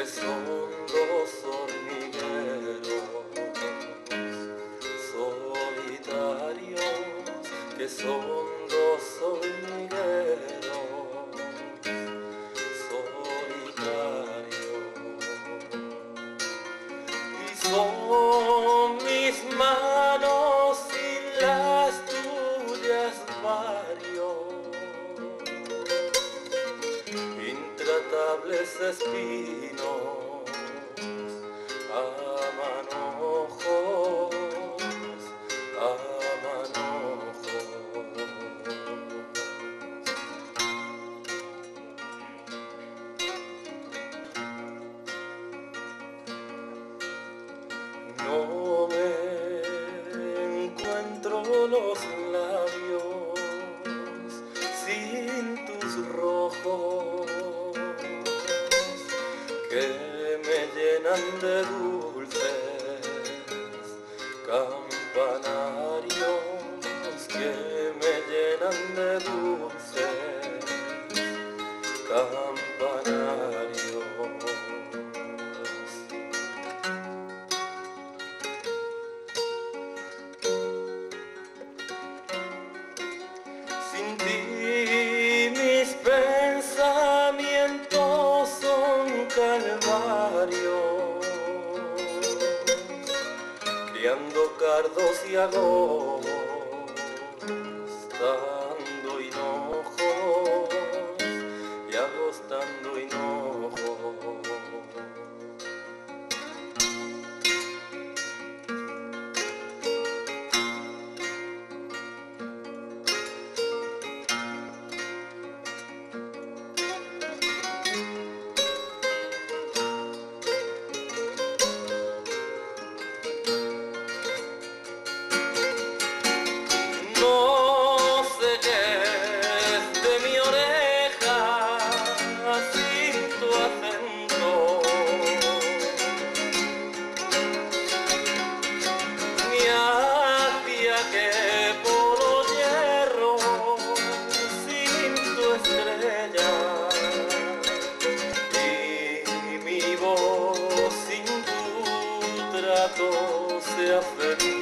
que son dos hormigueros solitarios, que son intratables espinos a manojos, a manojos. No me encuentro los que me llenan de dulces campanarios que me llenan de dulces criando cardos y agostando trato sea felina.